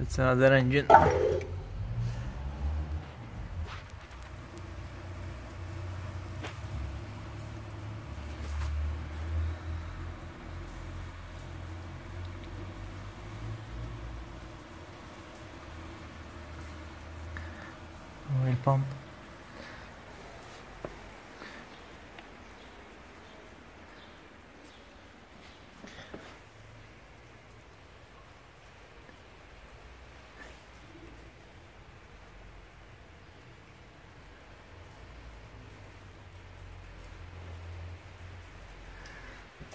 It's another engine. Oil pump.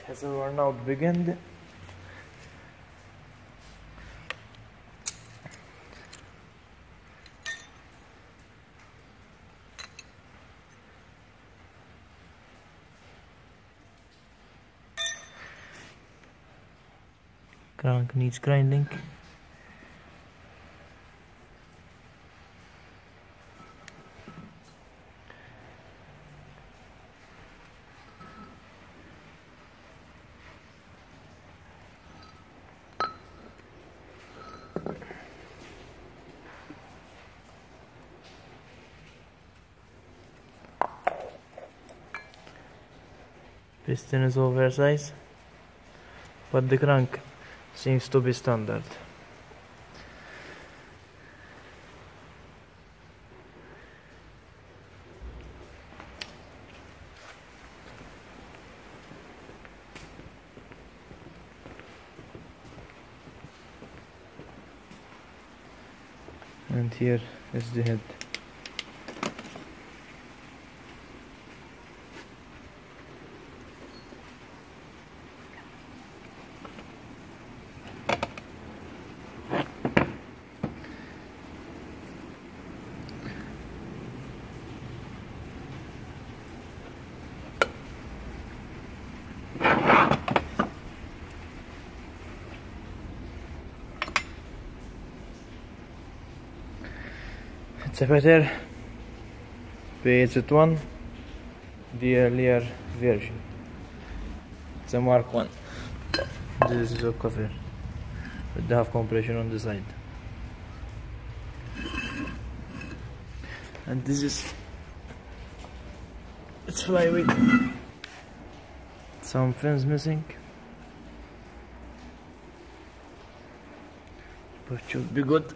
Has a worn out big end. Crank needs grinding. Piston is oversized, but the crank seems to be standard. And here is the head. Petter PH1 the earlier version. It's a Mark 1. This is a cover with the half compression on the side. And this is it's flywheel. Some fins missing. But should be good.